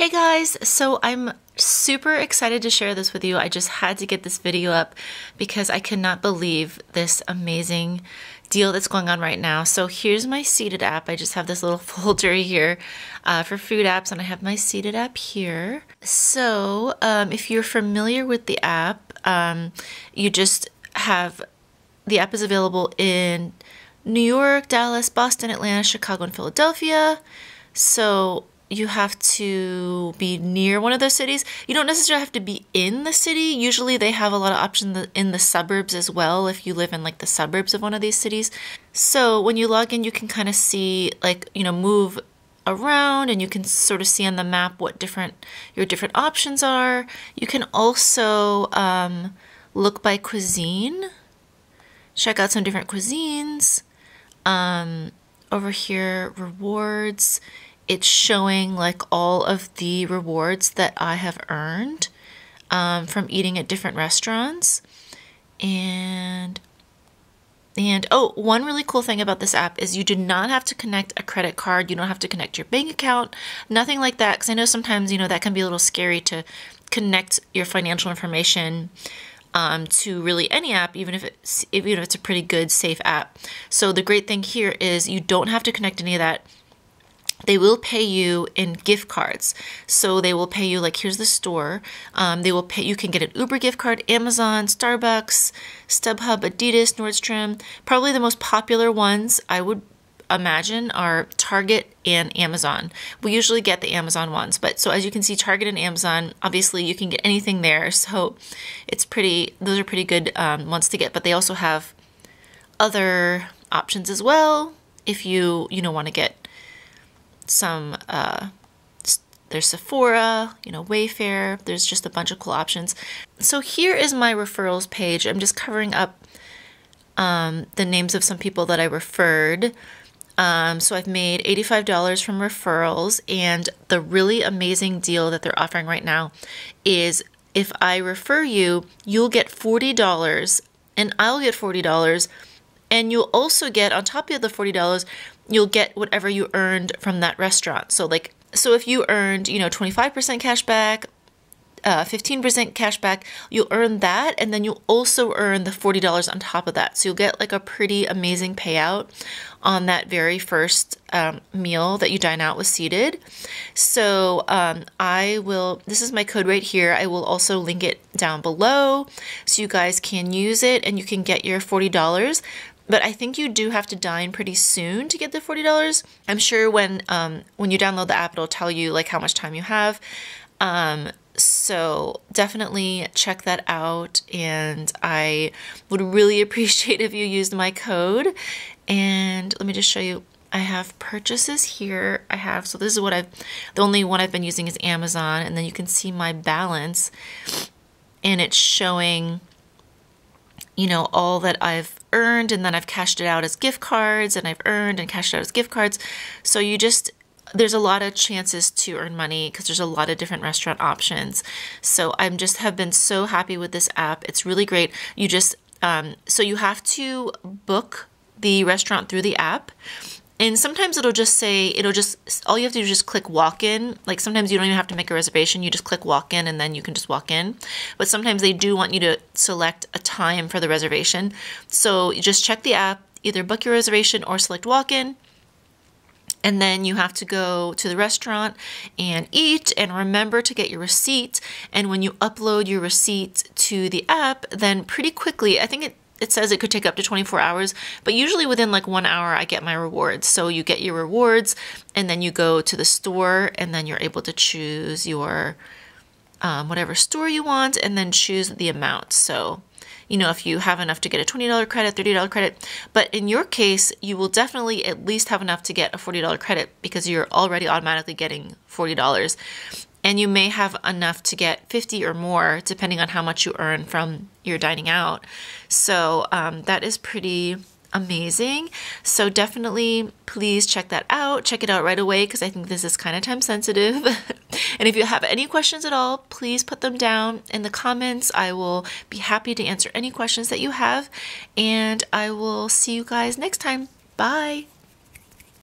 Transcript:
Hey guys, so I'm super excited to share this with you. I just had to get this video up because I cannot believe this amazing deal that's going on right now. So here's my Seated app. I just have this little folder here uh, for food apps and I have my Seated app here. So um, if you're familiar with the app, um, you just have, the app is available in New York, Dallas, Boston, Atlanta, Chicago, and Philadelphia. So you have to be near one of those cities. You don't necessarily have to be in the city. Usually they have a lot of options in the suburbs as well if you live in like the suburbs of one of these cities. So when you log in, you can kind of see like, you know, move around and you can sort of see on the map what different your different options are. You can also um, look by cuisine, check out some different cuisines. Um, over here, rewards it's showing like all of the rewards that I have earned um, from eating at different restaurants. And and oh, one really cool thing about this app is you do not have to connect a credit card. You don't have to connect your bank account, nothing like that. Because I know sometimes, you know, that can be a little scary to connect your financial information um, to really any app, even if it's even if it's a pretty good, safe app. So the great thing here is you don't have to connect any of that they will pay you in gift cards. So they will pay you like here's the store. Um, they will pay you can get an Uber gift card, Amazon, Starbucks, StubHub, Adidas, Nordstrom. Probably the most popular ones I would imagine are Target and Amazon. We usually get the Amazon ones, but so as you can see, Target and Amazon, obviously you can get anything there. So it's pretty, those are pretty good um, ones to get, but they also have other options as well if you, you know, want to get some uh, there's Sephora, you know, Wayfair. There's just a bunch of cool options. So here is my referrals page. I'm just covering up um, the names of some people that I referred. Um, so I've made $85 from referrals, and the really amazing deal that they're offering right now is if I refer you, you'll get $40 and I'll get $40 and you'll also get on top of the $40 you'll get whatever you earned from that restaurant. So like so if you earned, you know, 25% cash back, uh, 15% cash back, you'll earn that and then you'll also earn the $40 on top of that. So you'll get like a pretty amazing payout on that very first um, meal that you dine out with seated. So um, I will, this is my code right here. I will also link it down below so you guys can use it and you can get your $40 but I think you do have to dine pretty soon to get the forty dollars. I'm sure when um, when you download the app, it'll tell you like how much time you have. Um, so definitely check that out, and I would really appreciate if you used my code. And let me just show you. I have purchases here. I have so this is what I've. The only one I've been using is Amazon, and then you can see my balance, and it's showing you know, all that I've earned and then I've cashed it out as gift cards and I've earned and cashed out as gift cards. So you just, there's a lot of chances to earn money because there's a lot of different restaurant options. So I'm just have been so happy with this app. It's really great. You just, um, so you have to book the restaurant through the app and sometimes it'll just say, it'll just, all you have to do is just click walk in. Like sometimes you don't even have to make a reservation. You just click walk in and then you can just walk in. But sometimes they do want you to select a time for the reservation. So you just check the app, either book your reservation or select walk in. And then you have to go to the restaurant and eat and remember to get your receipt. And when you upload your receipt to the app, then pretty quickly, I think it it says it could take up to 24 hours, but usually within like one hour, I get my rewards. So you get your rewards, and then you go to the store, and then you're able to choose your um, whatever store you want, and then choose the amount. So, you know, if you have enough to get a $20 credit, $30 credit, but in your case, you will definitely at least have enough to get a $40 credit because you're already automatically getting $40 and you may have enough to get 50 or more depending on how much you earn from your dining out. So um, that is pretty amazing. So definitely please check that out. Check it out right away because i think this is kind of time sensitive. And if you have any questions at all please put them down in the comments. I will be happy to answer any questions that you have. And i will see you guys next time. Bye